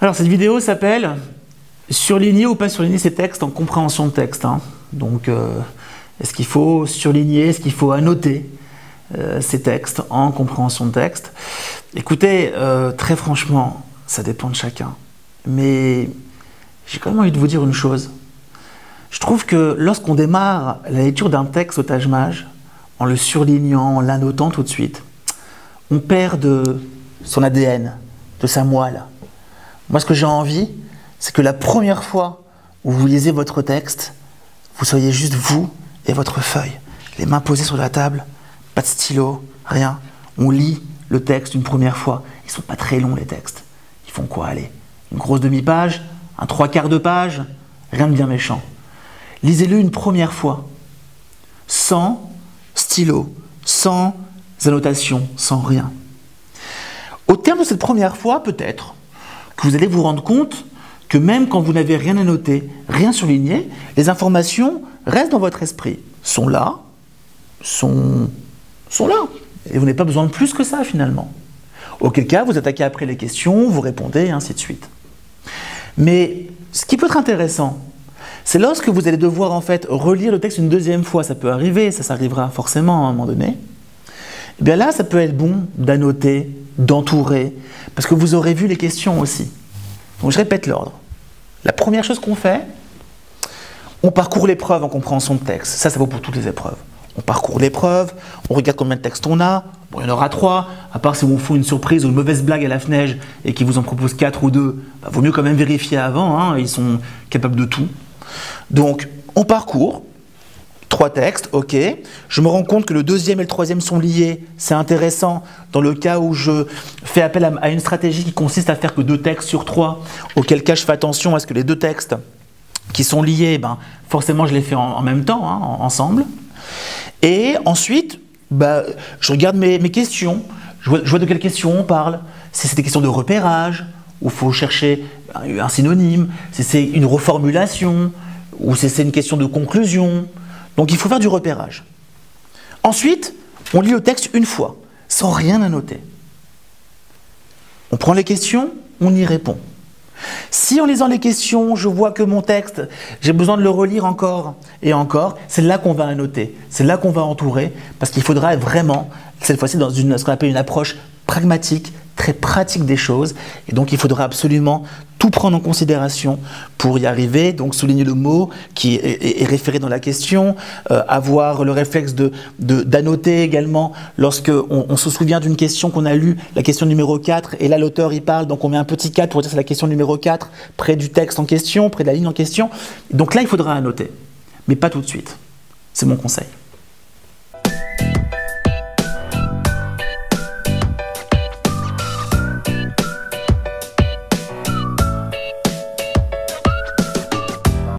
Alors cette vidéo s'appelle Surligner ou pas surligner ces textes en compréhension de texte. hein. Donc euh, est-ce qu'il faut surligner, est-ce qu'il faut annoter euh, ces textes en compréhension de texte? Écoutez, euh, très franchement, ça dépend de chacun. Mais j'ai quand même envie de vous dire une chose. Je trouve que lorsqu'on démarre la lecture d'un texte au Taj-Maj, en le surlignant, en l'annotant tout de suite, on perd de son ADN, de sa moelle. Moi, ce que j'ai envie, c'est que la première fois où vous lisez votre texte, vous soyez juste vous et votre feuille, les mains posées sur la table, pas de stylo, rien. On lit le texte une première fois. Ils sont pas très longs les textes. Ils font quoi Allez, une grosse demi-page, un trois quarts de page, rien de bien méchant. Lisez-le une première fois, sans stylo, sans annotation, sans rien. Au terme de cette première fois, peut-être que vous allez vous rendre compte que même quand vous n'avez rien à noter, rien surligné, les informations restent dans votre esprit, sont là, sont, sont là. Et vous n'avez pas besoin de plus que ça finalement. Auquel cas, vous attaquez après les questions, vous répondez, et ainsi de suite. Mais ce qui peut être intéressant, c'est lorsque vous allez devoir en fait relire le texte une deuxième fois, ça peut arriver, ça s'arrivera forcément à un moment donné. Et bien là, ça peut être bon d'annoter, d'entourer, parce que vous aurez vu les questions aussi. Donc je répète l'ordre. La première chose qu'on fait, on parcourt l'épreuve en compréhension de texte. Ça, ça vaut pour toutes les épreuves. On parcourt l'épreuve, on regarde combien de textes on a. Bon, il y en aura trois, à part si on fout une surprise ou une mauvaise blague à la FNEJ et qu'ils vous en proposent quatre ou deux. Bah, vaut mieux quand même vérifier avant, hein, ils sont capables de tout. Donc, on parcourt, trois textes, ok. Je me rends compte que le deuxième et le troisième sont liés. C'est intéressant dans le cas où je fais appel à, une stratégie qui consiste à faire que deux textes sur trois, auquel cas je fais attention à ce que les deux textes qui sont liés, ben, forcément je les fais en, même temps, hein, en- ensemble. Et ensuite, bah, je regarde mes, questions, je vois, je vois de quelles questions on parle. Si c'est des questions de repérage, où faut chercher un synonyme, si c'est une reformulation, ou si c'est une question de conclusion. Donc il faut faire du repérage. Ensuite, on lit le texte une fois, sans rien à noter. On prend les questions, on y répond. Si en lisant les questions, je vois que mon texte, j'ai besoin de le relire encore et encore, c'est là qu'on va annoter, c'est là qu'on va entourer, parce qu'il faudra vraiment, cette fois-ci, dans ce qu'on appelle une approche pragmatique, très pratique des choses, et donc il faudra absolument prendre en considération pour y arriver, donc souligner le mot qui est, référé dans la question, euh, avoir le réflexe de- d'annoter également lorsque on, on se souvient d'une question qu'on a lue, la question numéro 4, et là l'auteur y parle, donc on met un petit 4 pour dire c'est la question numéro 4, près du texte en question, près de la ligne en question. Donc là il faudra annoter, mais pas tout de suite. C'est mon conseil.